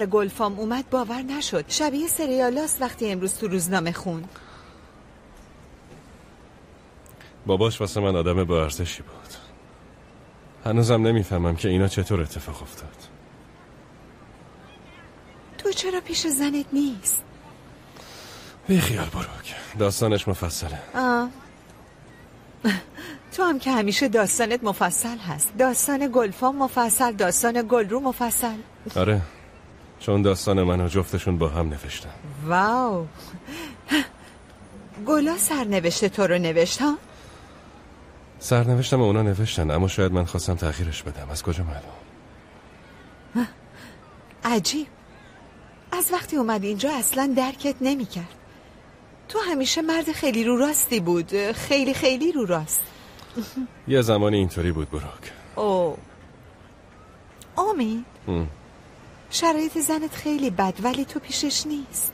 سر گلفام اومد باور نشد. شبیه سریالاست وقتی امروز تو روزنامه خون. باباش واسه من آدم با ارزشی بود. هنوزم نمی‌فهمم که اینا چطور اتفاق افتاد. تو چرا پیش زنت نیست؟ بی خیال بروک. داستانش مفصله. آه. تو هم که همیشه داستانت مفصل هست. داستان گلفام مفصل داستان گلرو مفصل. آره. چون داستان من و جفتشون با هم نوشتم واو. گلا سرنوشته تو رو نوشت ها؟ سرنوشتم اونا نوشتن اما شاید من خواستم تغییرش بدم. از کجا معلوم؟ عجیب. از وقتی اومد اینجا اصلا درکت نمی‌کرد تو همیشه مرد خیلی رو راستی بود. خیلی خیلی رو راست. یه زمانی اینطوری بود بروک او آمین. شرایط زنت خیلی بد ولی تو پیشش نیست.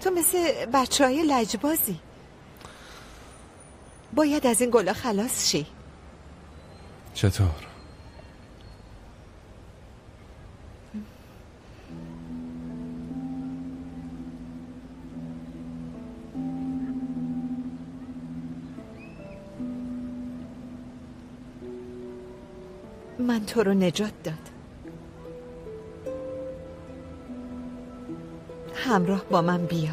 تو مثل بچه های لجبازی. باید از این گلا خلاص شی. چطور؟ من تو رو نجات داد. همراه با من بیا.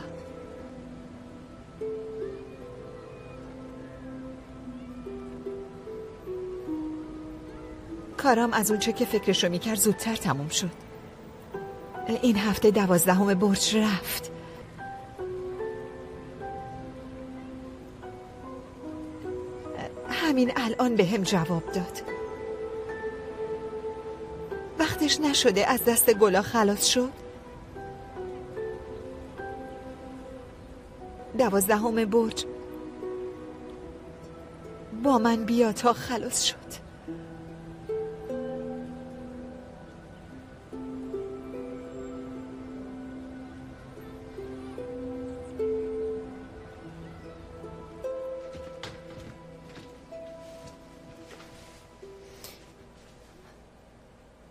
کارام از اونچه که فکرشو می‌کرد زودتر تموم شد. این هفته دوازدهم برج رفت. همین الان به هم جواب داد. وقتش نشده از دست گلا خلاص شد؟ دوازدهم برج. با من بیا تا خلاص شد.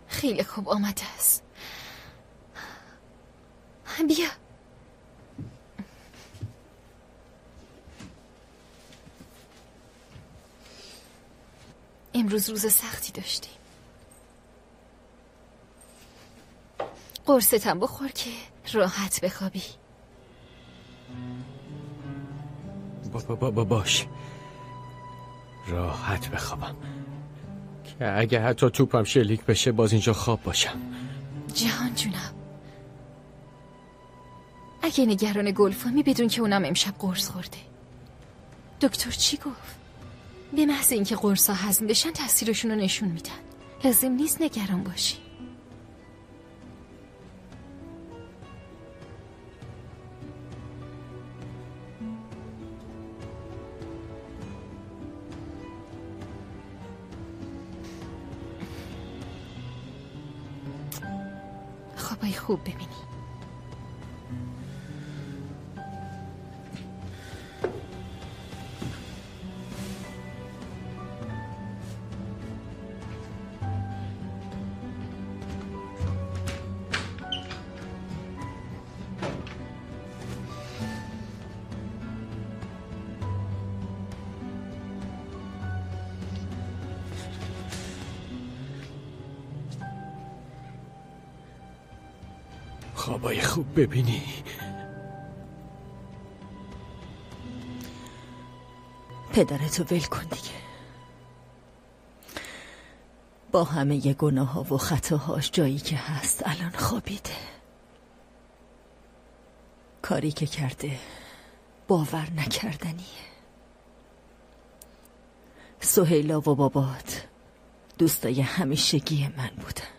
خیلی خوب آمده است بیا امروز روز سختی داشتیم. قرصتم بخور که راحت بخوابی. با با با باش. راحت بخوابم. که اگه حتی توپم شلیک بشه باز اینجا خواب باشم. جهان جونم. اگه نگران گلفامی بدون که اونم امشب قرص خورده. دکتر چی گفت؟ به محض اینکه قرص ها هضم بشن تاثیرشون رو نشون میدن. لازم نیست نگران باشی. خوابای خوب ببینی. خوب ببینی. پدرتو ول کن دیگه. با همه گناه ها و خطاهاش جایی که هست الان خوابیده. کاری که کرده باور نکردنیه. سهیلا و بابات دوستای همیشگی من بودن.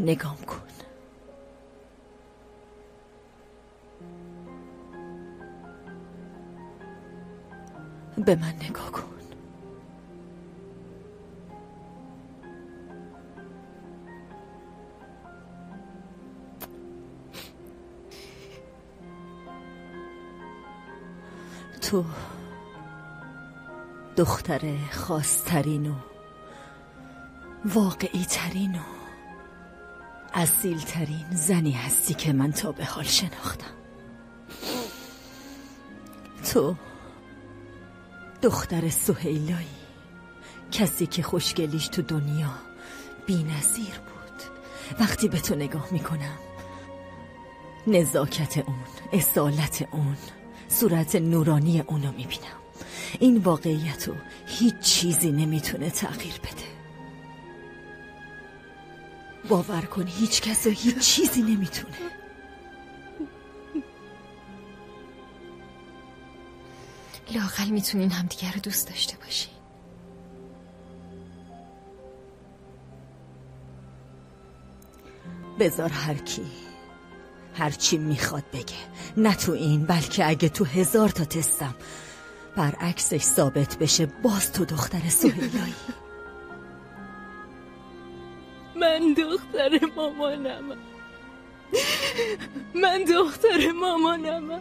نگام کن. به من نگاه کن. تو دختر خاصترین و واقعی ترین و اصیل ترین زنی هستی که من تا به حال شناختم. تو دختر سهیلایی کسی که خوشگلیش تو دنیا بی نظیر بود. وقتی به تو نگاه می‌کنم نزاکت اون اصالت اون صورت نورانی اونو می‌بینم. این واقعیت رو هیچ چیزی نمی‌تونه تغییر بده. باور کن هیچ کس و هیچ چیزی نمی‌تونه. لاقل می‌تونین همدیگه رو دوست داشته باشین. بذار هر کی هر چی می‌خواد بگه. نه تو این بلکه اگه تو هزار تا تستم. برعکسش ثابت بشه باز تو دختر سهیلایی. دختر مامانم. من دختر مامانم.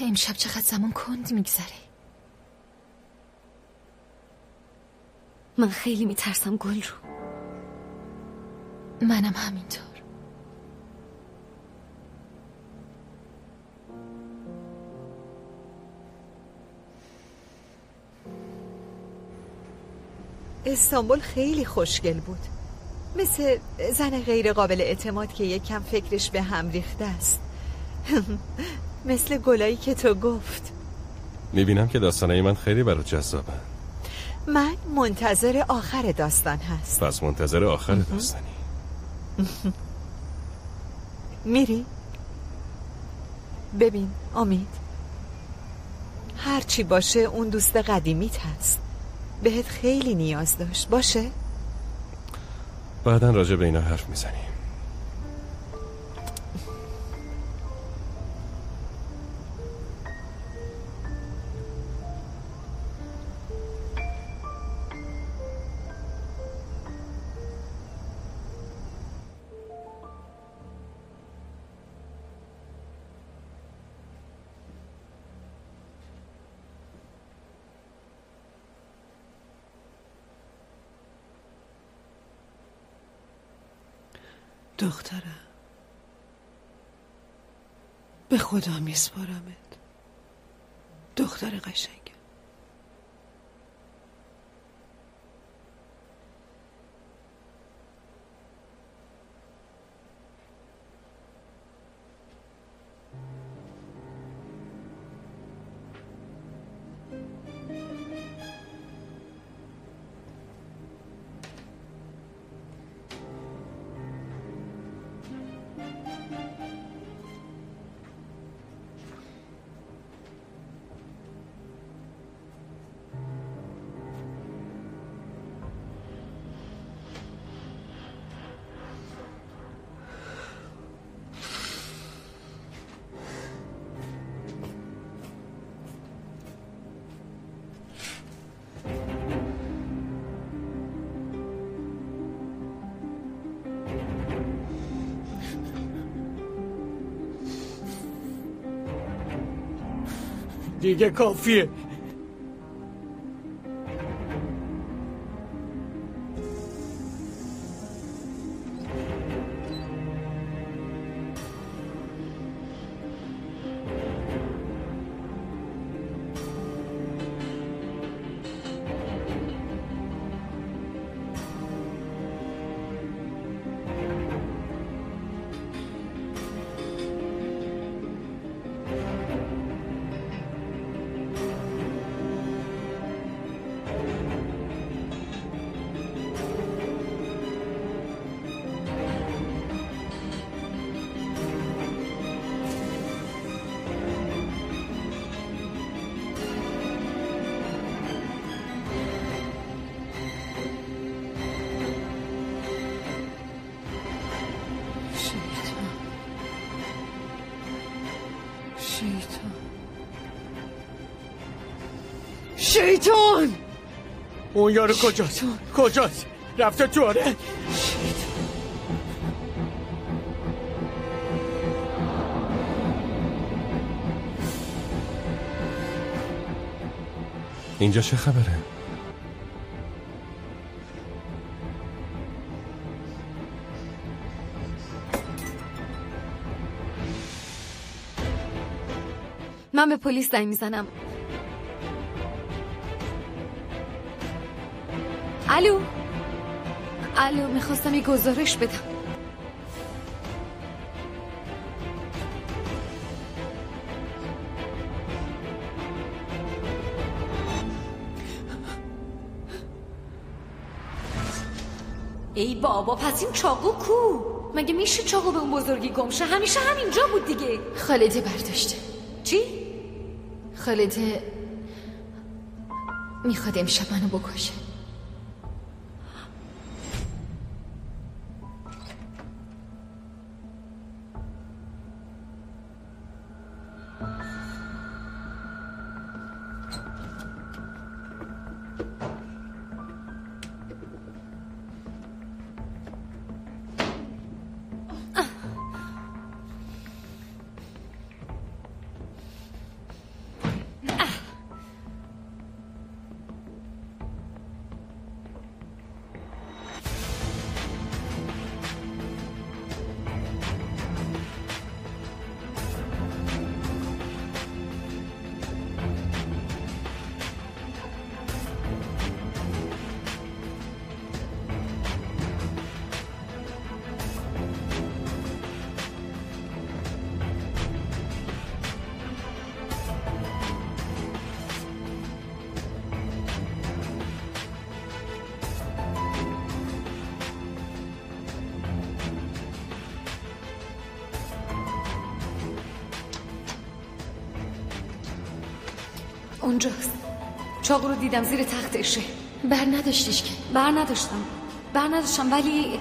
امشب چقدر زمان کند میگذره؟ من خیلی میترسم گل رو. منم همینطور. استانبول خیلی خوشگل بود. مثل زن غیر قابل اعتماد که یک کم فکرش به هم ریخته است. مثل گلایی که تو گفت. می‌بینم که داستانهای من خیلی برات جذابه. من منتظر آخر داستان هست. پس منتظر آخر داستانی. میری؟ ببین امید. هرچی باشه اون دوست قدیمیت هست. بهت خیلی نیاز داشت. باشه؟ بعدا راجع به اینا حرف می‌زنیم. دخترم. به خدا میسپارمت. دختر قشنگ. دیگه کافیه شیطان شیطان شیطان! اون یارو کجاست؟ کجاست؟ رفته تو آره اینجا چه خبره؟ من به پلیس زنگ می‌زنم. الو؟ الو می‌خواستم یه گزارش بدم. ای بابا پس این چاقو کو؟ مگه میشه چاقو به اون بزرگی گمشه همیشه همینجا بود دیگه. خالده برداشته. چی؟ خالده می‌خواد امشب منو بکشه. اونجاست. چاقو رو دیدم زیر تختشه بر نداشتیش که. بر نداشتم. بر نداشتم ولی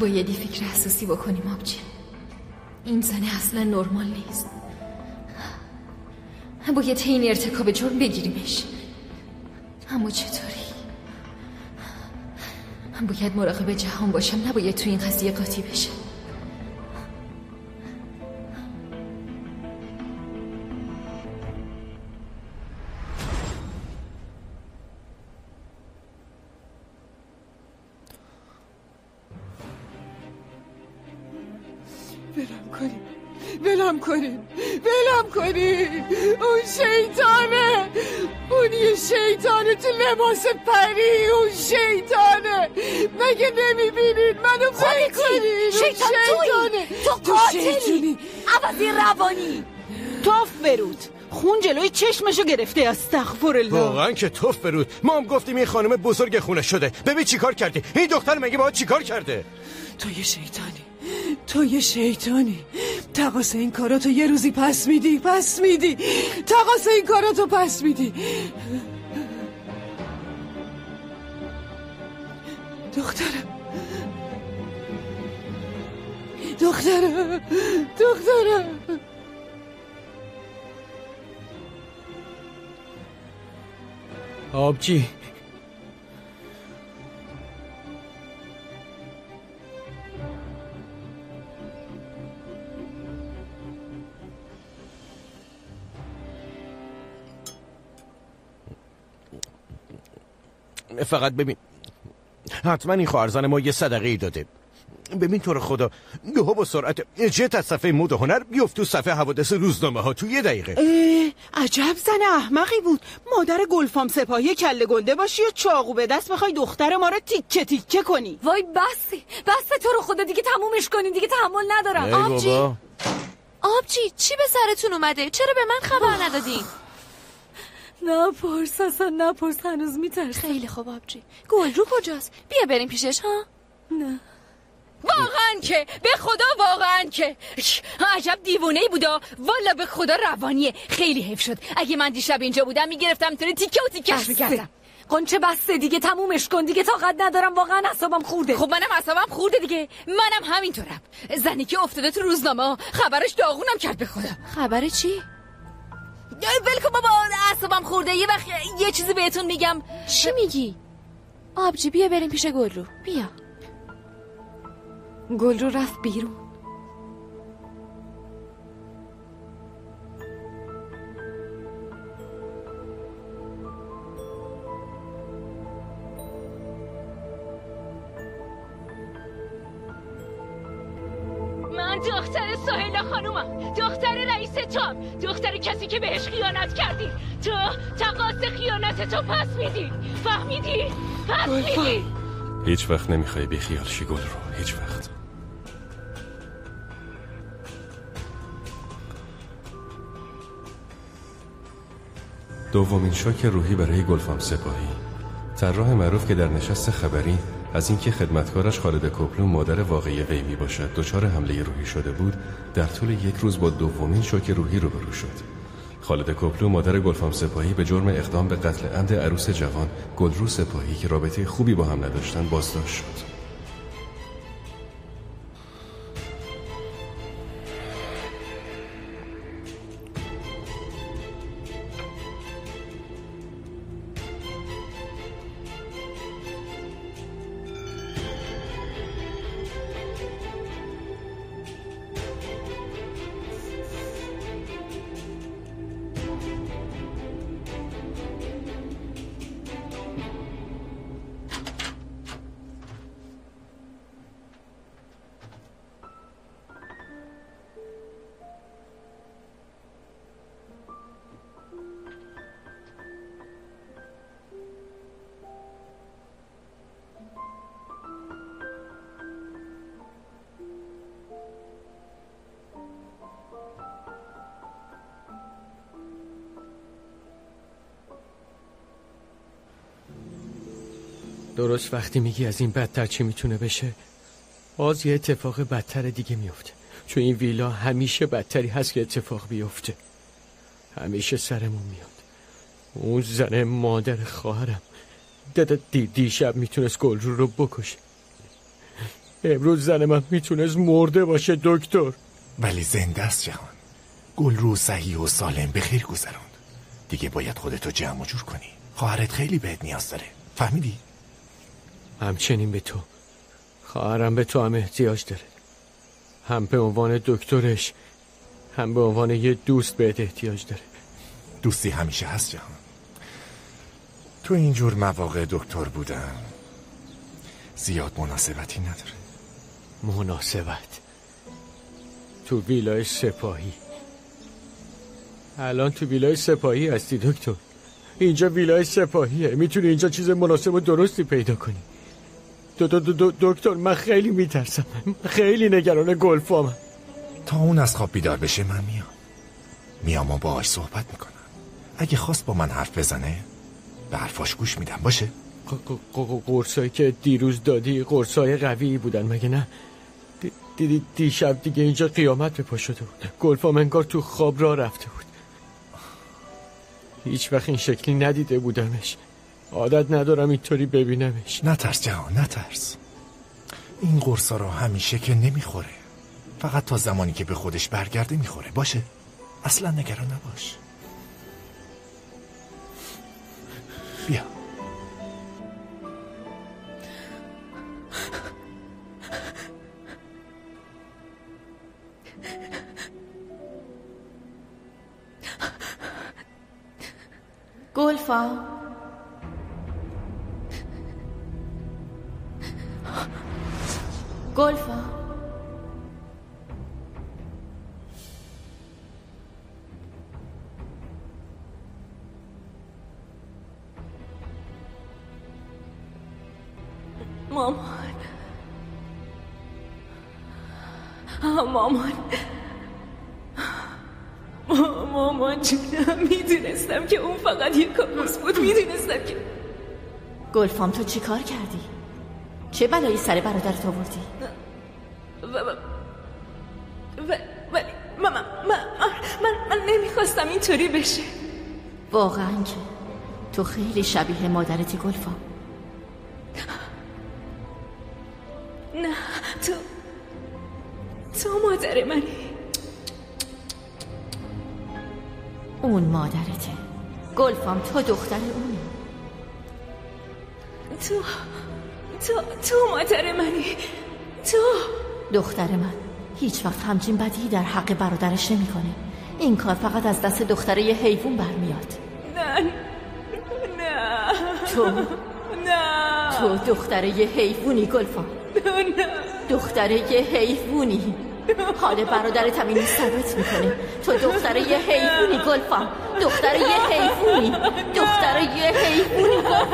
بایدی فکر حساسی بکنیم آبجی. این زنه اصلا نرمال نیست. باید این ارتکاب جرم بگیریمش. اما چطوری؟ باید مراقب جهان باشم نباید تو این قضیه قاطی بشه لباس پری اون شیطانه. مگه نمی‌بینید؟ منو ول کنید اون شیطان تویی. تو قاتلی. عوضی روانی. توف برود. خون جلوی چشمشو گرفته استغفر الله واقعا که توف برود. ما هم گفتیم این خانم بزرگ خونه شده. ببین چیکار کردی این دختر مگه باید چیکار کرده؟ تو یه شیطانی. تو یه شیطانی. تقاس این کاراتو یه روزی پس میدی پس میدی. تقاس این کاراتو پس میدی. دخترم. دخترم. دخترم. آبجی فقط ببین. حتما این خواهرزن ما یه صدقه ای داده. ببین تو رو خدا یهو با سرعت جت از صفحه مود و هنر بیفت تو صفحه حوادث روزنامه ها تو یه دقیقه. اه، عجب زن احمقی بود. مادر گلفام سپاهی کله گنده باشی و چاقو به دست بخوای دختر ما رو تیکه تیکه کنی. وای بسه بسه تو رو خدا دیگه تمومش کنین دیگه تحمل ندارم. آبجی آبجی چی به سرتون اومده؟ چرا به من خبر ندادین؟ نپرس اصلا نپرس. هنوز میترسم. خیلی خوب آبجی. گلرو کجاست؟ بیا بریم پیشش ها؟ نه. واقعا که به خدا واقعا که. عجب دیوونه ای بودا. والا به خدا روانیه. خیلی حیف شد. اگه من دیشب اینجا بودم می‌گرفتم تو رو تیکه و تیکش. می‌کردم. قنچه بسته دیگه تمومش کن دیگه. طاقت ندارم واقعا اعصابم خورده. خب منم اصابم خورده دیگه. منم همینطورم. زنی که افتاده تو روزنامه خبرش داغونم کرد به خدا. خبر چی؟ ول کن بابا اعصابم خورده. یه وقت یه چیزی بهتون میگم. چی میگی؟ آبجی بیا بریم پیش گل رو بیا. گل رو رفت بیرون. من دختر سهیلا خانومم. دختر رئیس تام دختر کسی که بهش خیانت کردی. تو تقاس خیانت تو پس میدی. فهمیدی؟ پس میدی. هیچ وقت نمی‌خوای بی خیال شی گل رو. هیچ وقت. دومین شوک روحی برای گلفام سپاهی. طراح معروف که در نشست خبری از اینکه خدمتکارش خالد کپلو مادر واقعی وی می باشد دچار حمله روحی شده بود در طول یک روز با دومین شوک روحی روبرو شد. خالد کپلو مادر گلفام سپاهی به جرم اقدام به قتل عمد عروس جوان گلرو سپاهی که رابطه خوبی با هم نداشتن بازداشت شد. درست وقتی میگی از این بدتر چی می‌تونه بشه؟ باز یه اتفاق بدتر دیگه میفته. چون این ویلا همیشه بدتری هست که اتفاق بیفته. همیشه سرمون میاد. اون زن مادر خواهرم. دی دیشب می‌تونست گلرو رو بکشه. امروز زن من می‌تونست مرده باشه دکتر. ولی زنده است جهان. گل رو صحیح و سالم به خیر گذروند. دیگه باید خودتو جمع و جور کنی. خواهرت خیلی بهت نیاز داره. فهمیدی؟ همچنین به تو. خواهرم به تو هم احتیاج داره. هم به عنوان دکترش هم به عنوان یه دوست بهت احتیاج داره. دوستی همیشه هست جهان. تو اینجور مواقع دکتر بودن زیاد مناسبتی نداره. مناسبت. تو ویلای سپاهی. الان تو ویلای سپاهی هستی دکتر. اینجا ویلای سپاهیه. می‌تونی اینجا چیز مناسب و درستی پیدا کنی. دکتر من خیلی میترسم. خیلی نگران گلفامم. تا اون از خواب بیدار بشه من میام. میام و باهاش صحبت می‌کنم. اگه خواست با من حرف بزنه به حرفاش گوش میدم. باشه؟ قرصایی که دیروز دادی قرصای قوی بودن مگه نه؟ دیدی دیشب دیگه اینجا قیامت به پا شده بود. گلفام انگار تو خواب را رفته بود. هیچ وقت این شکلی ندیده بودمش. عادت ندارم اینطوری ببینمش. نترس جهان نترس این قرصا رو همیشه که نمی‌خوره. فقط تا زمانی که به خودش برگرده می‌خوره. باشه. اصلا نگران نباش. بیا. گلفا. گلفا مامان مامان مامان جونم می‌دونستم که اون فقط یه کابوس بود می‌دونستم که گلفام تو چی کار کردی؟ چه بلایی سر برادرت آوردی؟ ولی من, من, من, من نمی‌خواستم اینطوری بشه واقعا که تو خیلی شبیه مادرتی گلفام نه تو تو مادر منی اون مادرته گلفام تو دختر اونی دختر من. هیچ وقت همچین بدی در حق برادرش نمی‌کنه. این کار فقط از دست دختره یه حیوان برمیاد. نه. نه. تو؟ نه. تو دختره یه حیوانی گلفام. نه. دختره یه حیوانی. حال برادرت هم اینو ثابت می‌کنه. تو دختره یه حیوانی گلفام. دختره یه حیوانی. دختره یه حیوانی آخ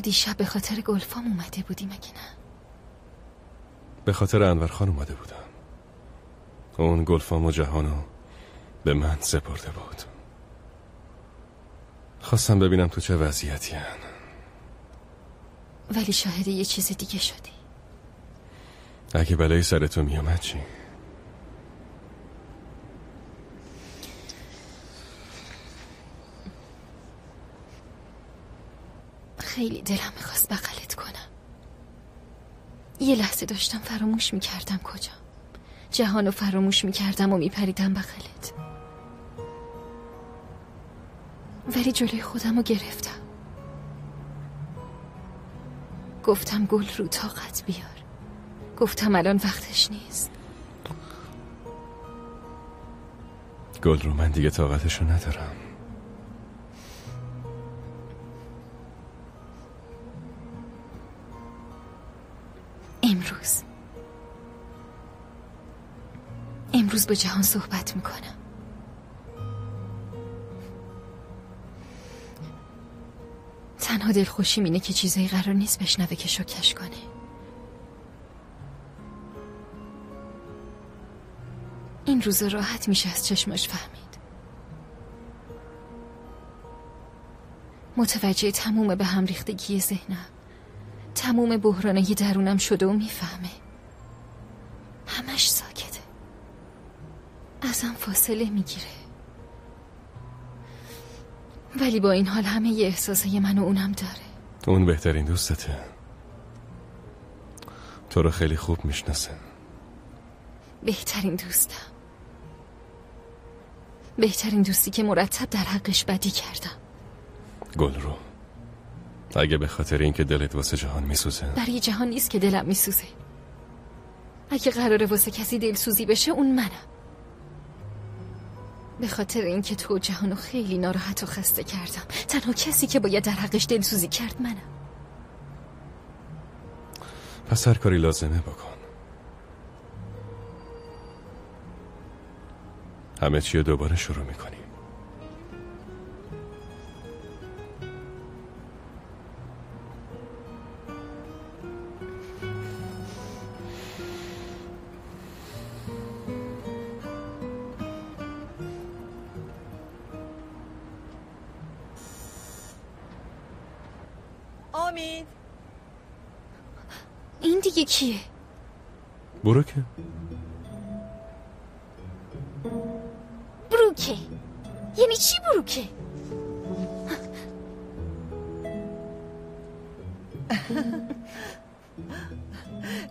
تو دیشب به خاطر گلفام اومده بودی مگه نه به خاطر انور خان اومده بودم اون گلفام و جهانو به من سپرده بود خواستم ببینم تو چه وضعیتی هن. ولی شاهد یه چیز دیگه شدی اگه بلایی سر تو میامد چی؟ خیلی دلم می‌خواست بغلت کنم. یه لحظه داشتم فراموش می‌کردم کجا. جهانو فراموش می‌کردم و میپریدم بغلت. ولی جلوی خودم رو گرفتم. گفتم گل رو طاقت بیار. گفتم الان وقتش نیست. گل رو من دیگه طاقتشو ندارم. با جهان صحبت می‌کنم. تنها دلخوشیم اینه که چیزایی قرار نیست بشنوه که شکش کنه. این روز راحت میشه از چشماش فهمید. متوجه تموم به هم ریختگی ذهنم. تموم بحرانه درونم شده و می‌فهمه همش ساکته ازم فاصله می‌گیره. ولی با این حال همه ی احساسای من و اونم داره. اون بهترین دوستته. تو رو خیلی خوب می‌شناسه بهترین دوستم. بهترین دوستی که مرتب در حقش بدی کردم. گل رو. اگه به خاطر اینکه دلت واسه جهان میسوزه. برای جهان نیست که دلم میسوزه. اگه قراره واسه کسی دلسوزی بشه اون منم. به خاطر اینکه تو جهانو خیلی ناراحت و خسته کردم. تنها کسی که باید در حقش دلسوزی کرد منم. پس هر کاری لازمه بکن. همه چی دوباره شروع می‌کنیم. کیه؟ بروکه بروکه. یعنی چی بروکه؟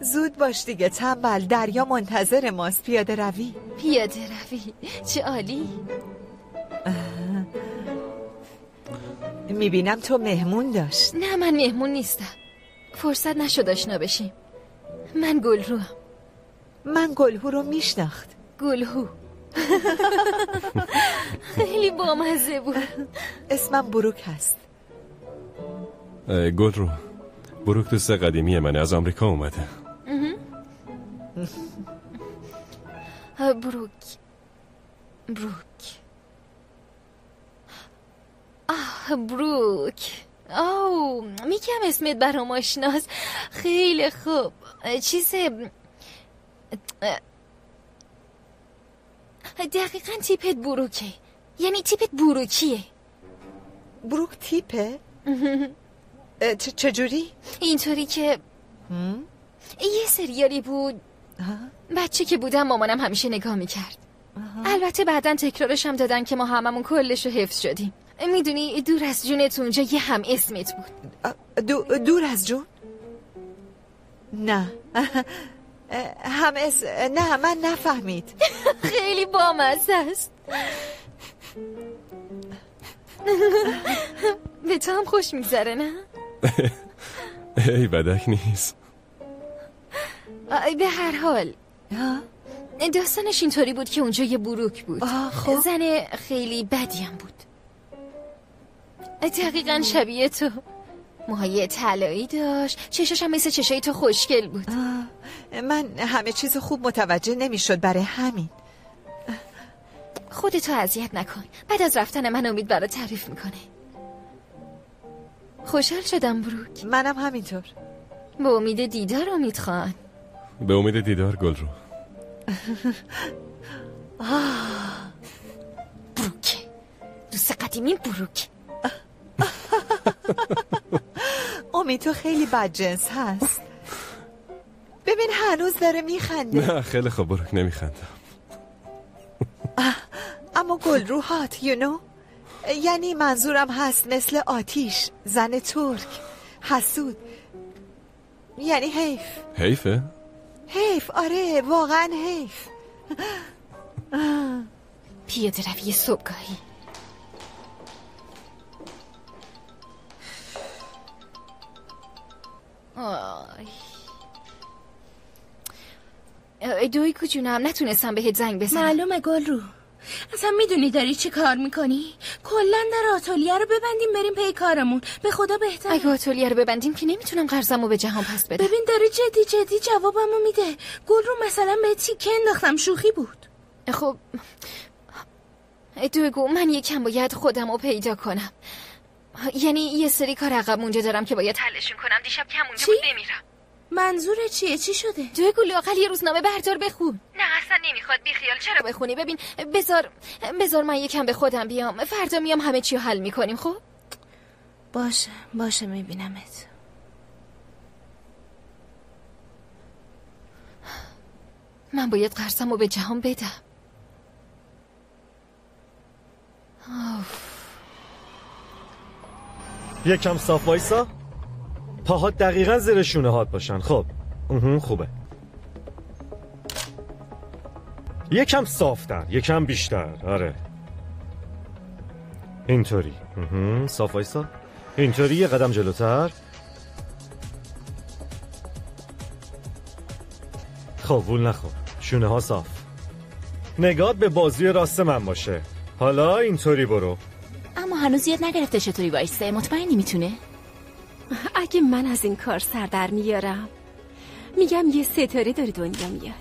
زود باش دیگه تنبل دریا منتظر ماست. پیاده روی. پیاده روی. چه عالی. می‌بینم تو مهمون داشت. نه من مهمون نیستم. فرصت نشد آشنا بشیم. من گلرو. هم. من گلهو رو میشناخت. گلهو. خیلی بامزه بود. اسمم بروک هست. گل رو بروک دوست قدیمی منه از آمریکا اومده. بروک. بروک. آه بروک. آو میگم اسمت برام آشناست خیلی خوب. چیز دقیقا تیپت بروکه. یعنی تیپت بروکیه. بروک تیپه؟ چجوری؟ اینطوری که یه سریالی بود. بچه که بودم مامانم همیشه نگاه می‌کرد. البته بعدا تکرارش هم دادن که ما هممون کلش رو حفظ شدیم. می‌دونی دور از جونت اونجا یه هم اسمت بود. دو- دور از جون؟ نه. هم اس... نه من نفهمید. خیلی بامزه است. به تو هم خوش میگذره نه؟ ای بدک نیست. به هر حال. داستانش اینطوری بود که اونجا یه بروک بود. خب. زن خیلی بدی هم بود. دقیقا شبیه تو. موهای طلایی داشت. چشاش هم مثل چشای تو خوشگل بود. من همه چیز خوب متوجه نمی‌شد برای همین. خودتو اذیت نکن. بعد از رفتن من امید برات تعریف می‌کنه. خوشحال شدم بروک. منم همینطور. به امید دیدار امید خان. به امید دیدار گل رو بروک. دوست قدیمی بروک. امید تو خیلی بدجنس هست. ببین هنوز داره میخنده. نه خیلی خوب بروک نمیخندم اما گل روحات you know. یعنی منظورم هست مثل آتیش زن ترک. حسود. یعنی حیف. حیفه؟ حیف آره واقعا حیف. پیاده روی صبحگاهی. آی. اه، دویکو جونم نتونستم بهت زنگ بزنم. معلومه گل رو اصلا می‌دونی داری چی کار می‌کنی؟ کلا در آتولیه رو ببندیم بریم پی کارمون. به خدا بهتر اگه آتولیه رو ببندیم که نمی‌تونم قرضمو به جهان پس بدم. ببین داره جدی جدی جوابمو میده. گل رو مثلا به تیکه انداختم شوخی بود. خب دوگو من یکم باید خودم رو پیدا کنم. یعنی یه سری کار عقب مونده دارم که باید حلشون کنم دیشب کم مونده؟ بود نمیرم. منظور چیه؟ چی شده؟ دوگو لاقل یه روزنامه بردار بخون. نه اصلا نمی‌خواد. بیخیال چرا بخونی؟ ببین بذار بذار من یکم به خودم بیام. فردا میام همه چی حل می‌کنیم خب؟ باشه باشه میبینمت. من باید قرضم رو به جهان بدم. آف. یکم صاف وایسا. پاهات دقیقا زیر شونه هات باشن. خب. خوبه. یکم صافتر یکم بیشتر. آره. اینطوری. صاف وایسا. اینطوری یه قدم جلوتر. خب وول نخور. شونه ها صاف. نگات به بازوی راست من باشه. حالا اینطوری برو. هنوز یاد نگرفته چطوری وایسته مطمئنی می‌تونه؟ اگه من از این کار سر در میارم. میگم یه ستاره داره دنیا میاد.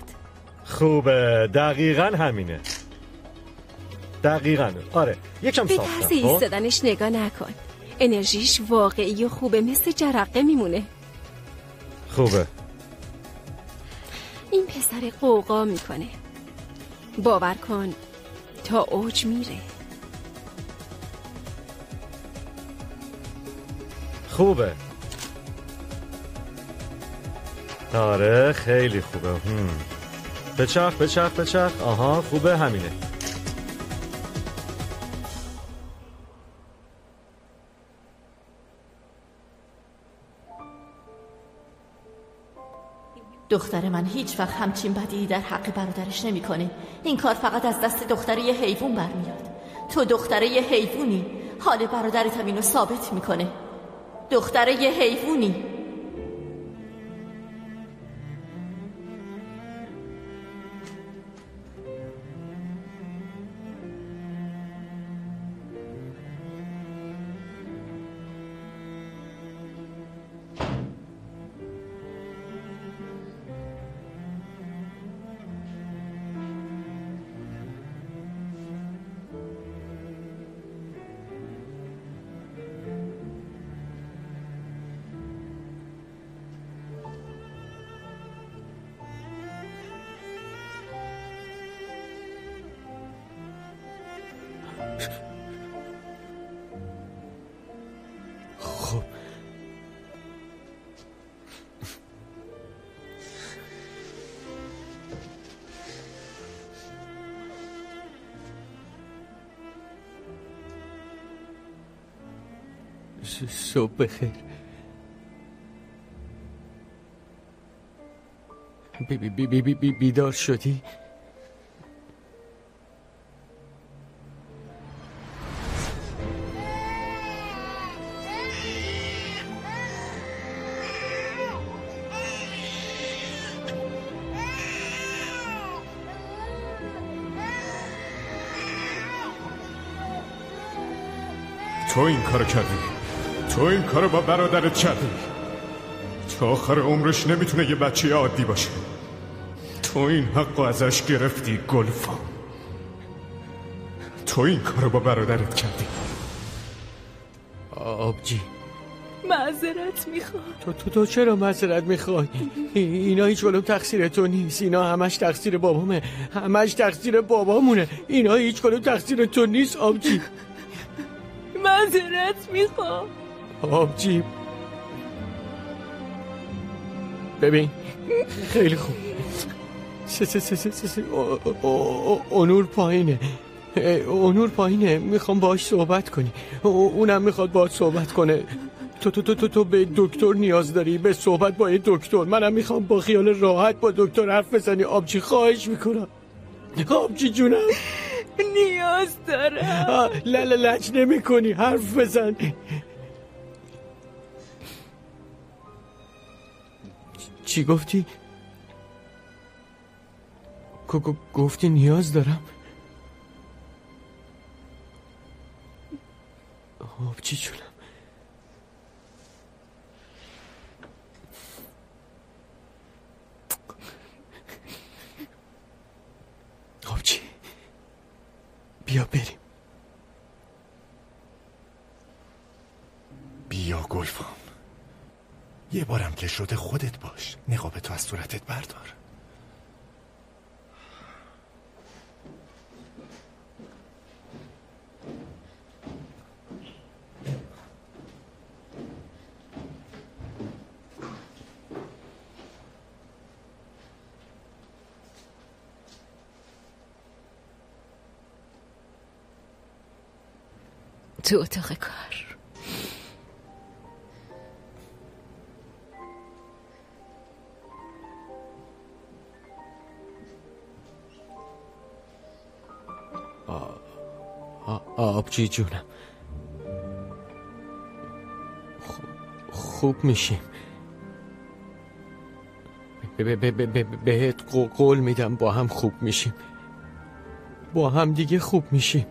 خوبه دقیقا همینه. دقیقا. آره یکم به صاف طرز ایستادنش نگاه نکن. انرژیش واقعی و خوبه مثل جرقه میمونه. خوبه. این پسر قوقا می‌کنه. باور کن تا اوج میره. خوبه. آره خیلی خوبه. هم. بچرخ بچرخ بچرخ آها خوبه همینه. دختر من هیچ وقت همچین بدی در حق برادرش نمی‌کنه. این کار فقط از دست دختر یه حیوان برمیاد. تو دختر یه حیوانی حال برادرت هم اینو ثابت می‌کنه. دختر یه حیوانی صبح بخیر بی بی بی بی بی بیدار شدی؟ تو این کارو کردی تو این کارو با برادرت کردی تا آخر عمرش نمی‌تونه یه بچه عادی باشه. تو این حق ازش گرفتی گلفا. تو این کارو با برادرت کردی. آبجی. معذرت می‌خوام. تو تو تو چرا معذرت می‌خوای؟ اینا هیچ کدوم تقصیر تو نیست. اینا همش تقصیر بابامه. همش تقصیر بابامونه. اینا هیچ کدوم تقصیر تو نیست آبجی. معذرت می‌خوام. آبجی. ببین خیلی خوب. اونور پایینه. اونور پایینه. می‌خوام باش صحبت کنی. اونم می‌خواد باش صحبت کنه. تو تو تو تو تو به دکتر نیاز داری؟ به صحبت با یه دکتر. منم می‌خوام با خیال راحت با دکتر حرف بزنی. آبجی خواهش می‌کنم. آبجی جونم. نیاز دارم. لا لا لج نمی کنی حرف بزن. چی گفتی؟ گفتی نیاز دارم. آبجی جونم آبجی بیا بریم. بیا گلفام. یه بارم که شده خودت باش. نقاب تو از صورتت بردار. تو اتاق کار. آبجی جونم. خوب میشیم. بهت قول میدم با هم خوب میشیم. با هم دیگه خوب میشیم.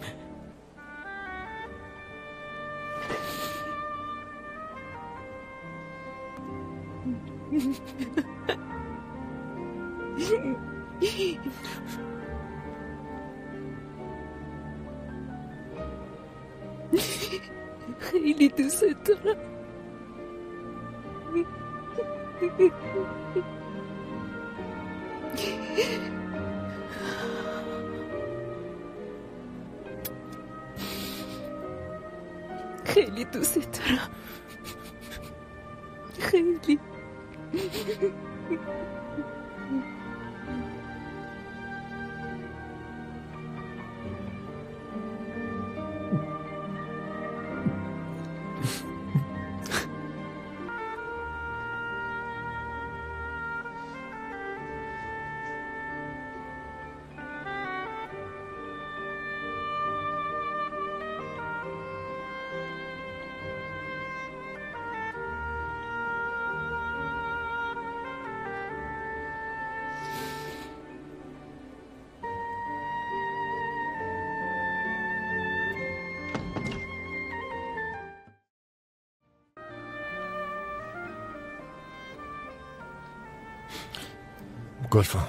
گلفام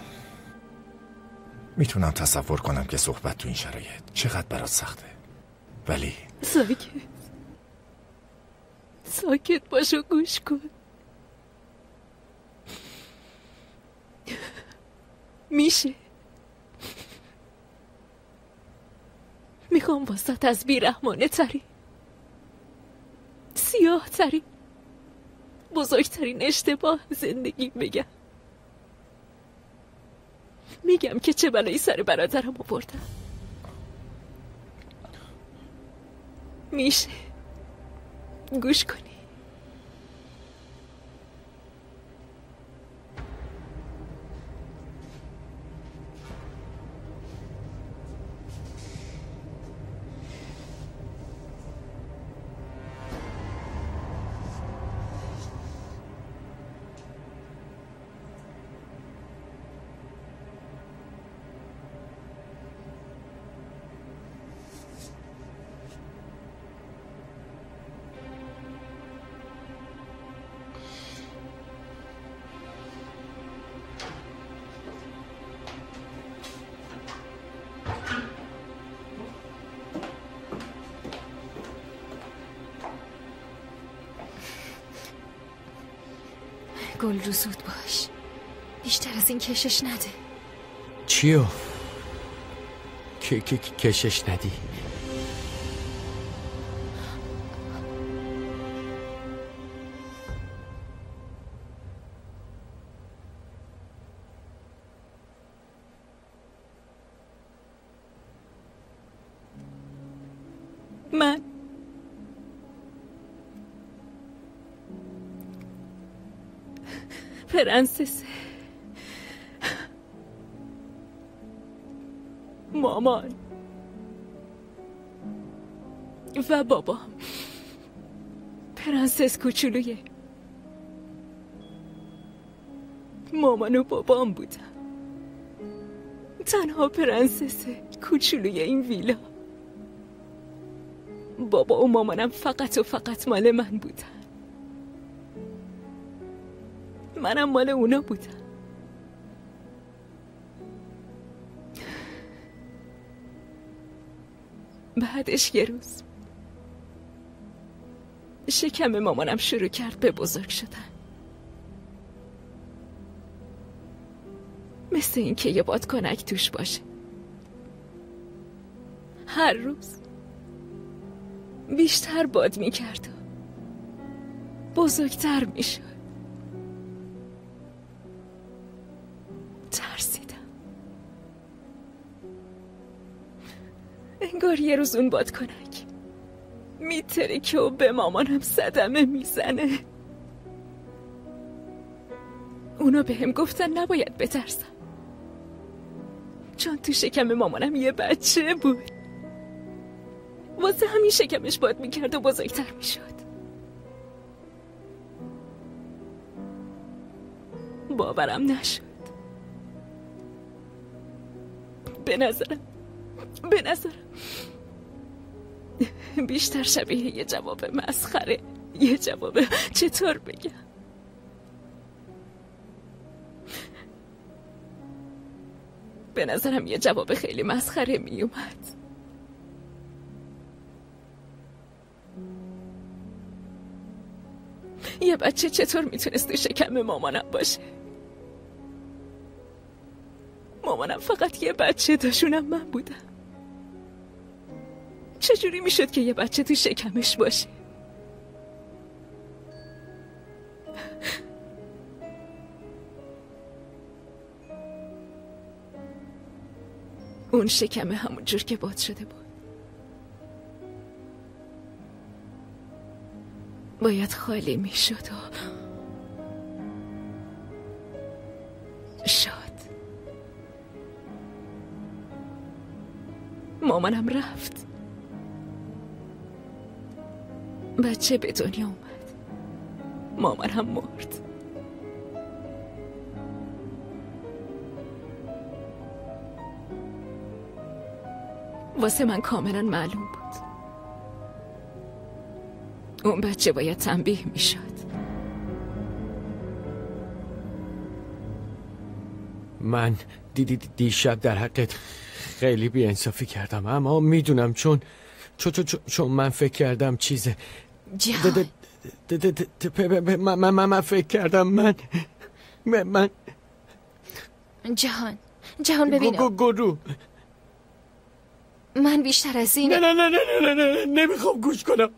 می‌تونم تصور کنم که صحبت تو این شرایط چقدر برات سخته. ولی ساکت. ساکت باش و گوش کن. میشه. می‌خوام واسط از بیرحمانه تری. سیاه تری بزرگترین اشتباه زندگی بگم. میگم که چه بلایی سر برادرم آوردم. میشه. گوش کنی. گل رو زود باش. بیشتر از این کشش نده. چیو؟ که کشش ندی؟ بابام پرنسس کوچولوی مامان و بابام بودم تنها پرنسس کوچولوی این ویلا. بابا و مامانم فقط و فقط مال من بودن. منم مال اونا بودم بعدش یه روز شکم مامانم شروع کرد به بزرگ شدن. مثل اینکه یه بادکنک توش باشه. هر روز بیشتر باد می‌کرد و بزرگتر می‌شد. انگار یه روز اون بادکنک میترکه و به مامانم صدمه می‌زنه. اونا به هم گفتن نباید بترسم چون تو شکم مامانم یه بچه بود. واسه همین شکمش باد می‌کرد و بزرگتر می‌شد. باورم نشد. به نظرم به نظرم بیشتر شبیه یه جواب مسخره. یه جواب. چطور بگم؟ به نظرم یه جواب خیلی مسخره می اومد. یه بچه چطور می‌تونست تو شکم مامانم باشه؟ مامانم فقط یه بچه داشونم من بودم. چجوری می‌شد که یه بچه تو شکمش باشه؟ اون شکمه همون جور که باد شده بود. باید خالی می‌شد و شاد. مامانم رفت. بچه به دنیا اومد. مامانم مرد. واسه من کاملا معلوم بود. اون بچه باید تنبیه می‌شد. من دیدی دیشب در حقت خیلی بیانصافی کردم اما می‌دونم چون چون, چون من فکر کردم چیزه جهان. من من فکر کردم من من جهان. جهان ببینم. گرو من بیشتر از این نه نه نه نه نه نه نمی‌خوام گوش کنم.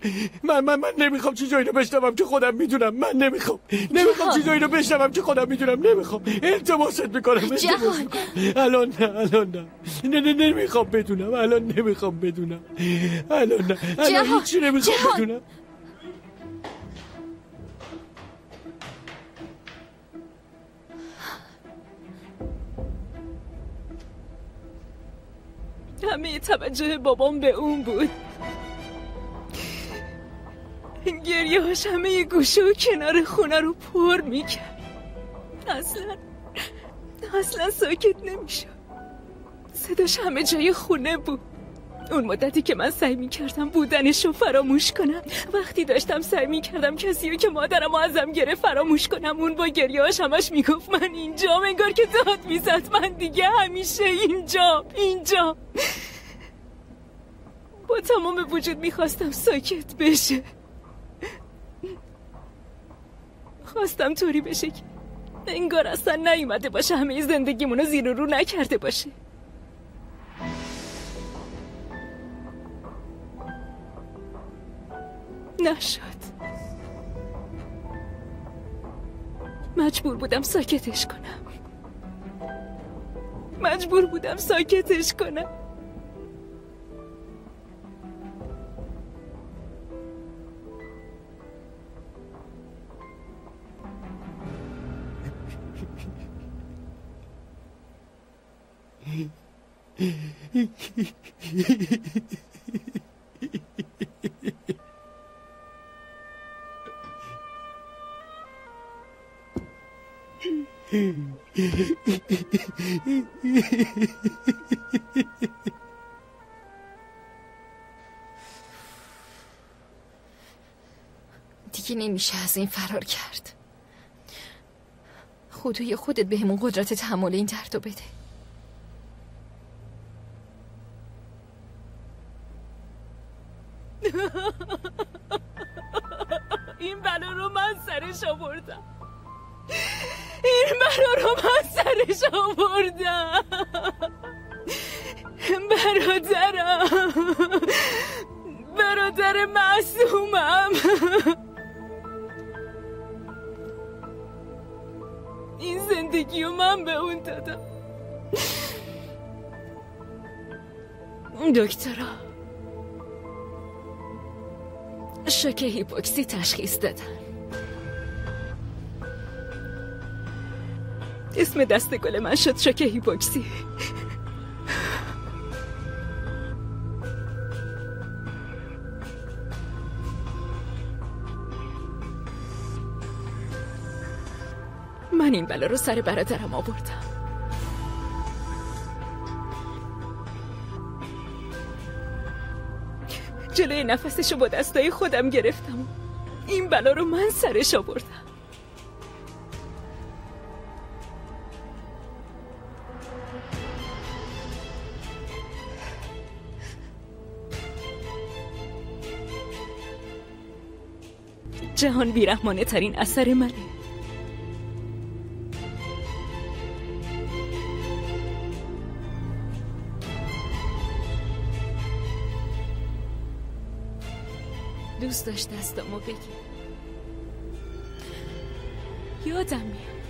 من من من نمی‌خوام چیزایی رو بشنوم که خودم می‌دونم. من نمی‌خوام. نمی‌خوام چیزایی رو بشنوم که خودم می‌دونم. نمی‌خوام. التماست می‌کنم. جهان. الان نه الان نه. نه نه نمی‌خوام بدونم. الان نمی‌خوام بدونم. الان نه. الان هیچی نمی‌خوام بدونم. همه توجه بابام به اون بود. گریه هاش همه گوشه و کنار خونه رو پر می‌کرد. اصلا اصلا ساکت نمی‌شد. صداش همه جای خونه بود. اون مدتی که من سعی می کردم بودنش رو فراموش کنم وقتی داشتم سعی می کردم کسی رو که مادرم ازم گرفت فراموش کنم اون با گریهاش همش می‌گفت من اینجا انگار که داد می‌زد. من دیگه همیشه اینجا اینجا. با تمام وجود می‌خواستم ساکت بشه. خواستم طوری بشه که انگار اصلا نیومده باشه همه زندگیمونو زیر رو نکرده باشه. نشد. مجبور بودم ساکتش کنم. مجبور بودم ساکتش کنم. دیگه نمیشه از این فرار کرد. خدای خودت بهمون قدرت تحمل این دردو بده. هیپوکسی تشخیص دادن اسم دست گل من شد شک هیپوکسی من این بلا رو سر برادرم آوردم جلوی نفسشو با دستای خودم گرفتم. این بلا رو من سرش آوردم. جهان بیرحمانه ترین اثر منه. دوست داشت دستامو بگیر یادم میاد.